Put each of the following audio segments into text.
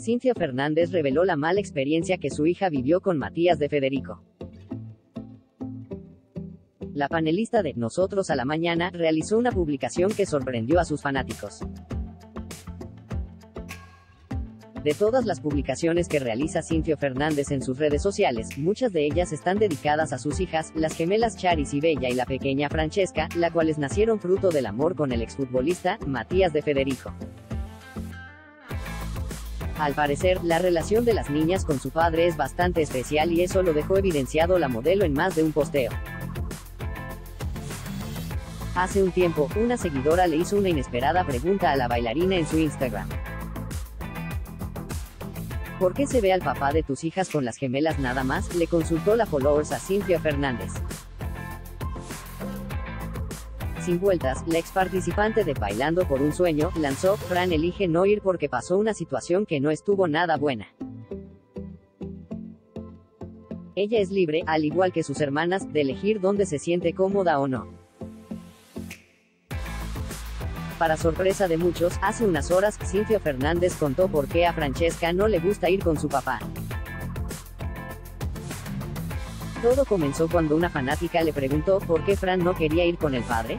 Cintia Fernández reveló la mala experiencia que su hija vivió con Matías de Federico. La panelista de Nosotros a la Mañana realizó una publicación que sorprendió a sus fanáticos. De todas las publicaciones que realiza Cintia Fernández en sus redes sociales, muchas de ellas están dedicadas a sus hijas, las gemelas Charis y Bella y la pequeña Francesca, las cuales nacieron fruto del amor con el exfutbolista, Matías de Federico. Al parecer, la relación de las niñas con su padre es bastante especial y eso lo dejó evidenciado la modelo en más de un posteo. Hace un tiempo, una seguidora le hizo una inesperada pregunta a la bailarina en su Instagram. ¿Por qué se ve al papá de tus hijas con las gemelas nada más? Le consultó la followers a Cintia Fernández. Sin la ex participante de Bailando por un Sueño, lanzó, Fran elige no ir porque pasó una situación que no estuvo nada buena. Ella es libre, al igual que sus hermanas, de elegir dónde se siente cómoda o no. Para sorpresa de muchos, hace unas horas, Cintia Fernández contó por qué a Francesca no le gusta ir con su papá. Todo comenzó cuando una fanática le preguntó por qué Fran no quería ir con el padre.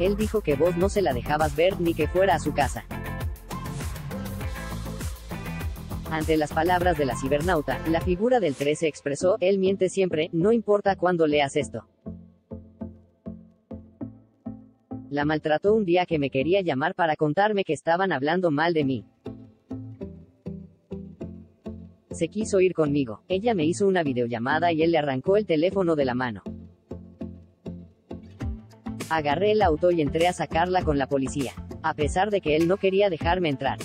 Él dijo que vos no se la dejabas ver ni que fuera a su casa. Ante las palabras de la cibernauta, la figura del 13 expresó, él miente siempre, no importa cuándo leas esto. La maltrató un día que me quería llamar para contarme que estaban hablando mal de mí. Se quiso ir conmigo. Ella me hizo una videollamada y él le arrancó el teléfono de la mano. Agarré el auto y entré a sacarla con la policía. A pesar de que él no quería dejarme entrar.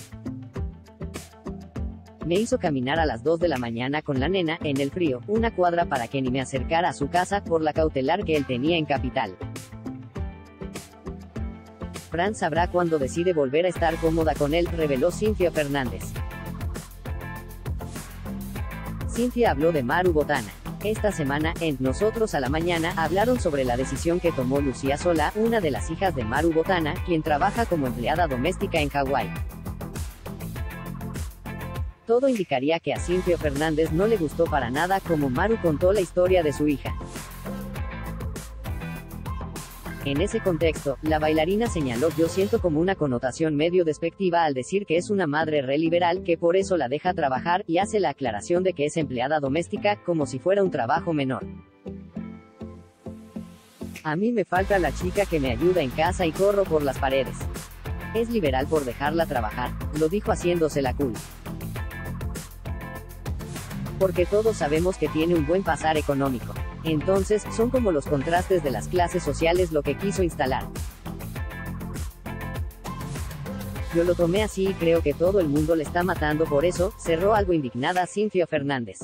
Me hizo caminar a las 2 de la mañana con la nena, en el frío, una cuadra para que ni me acercara a su casa, por la cautelar que él tenía en Capital. Fran sabrá cuándo decide volver a estar cómoda con él, reveló Cintia Fernández. Cintia habló de Maru Botana. Esta semana, en Nosotros a la Mañana, hablaron sobre la decisión que tomó Lucía Sola, una de las hijas de Maru Botana, quien trabaja como empleada doméstica en Hawái. Todo indicaría que a Cintia Fernández no le gustó para nada como Maru contó la historia de su hija. En ese contexto, la bailarina señaló yo siento como una connotación medio despectiva al decir que es una madre re liberal que por eso la deja trabajar y hace la aclaración de que es empleada doméstica como si fuera un trabajo menor. A mí me falta la chica que me ayuda en casa y corro por las paredes. Es liberal por dejarla trabajar, lo dijo haciéndose la cool. Porque todos sabemos que tiene un buen pasar económico. Entonces, son como los contrastes de las clases sociales lo que quiso instalar. Yo lo tomé así y creo que todo el mundo le está matando por eso, cerró algo indignada Cintia Fernández.